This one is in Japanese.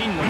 真の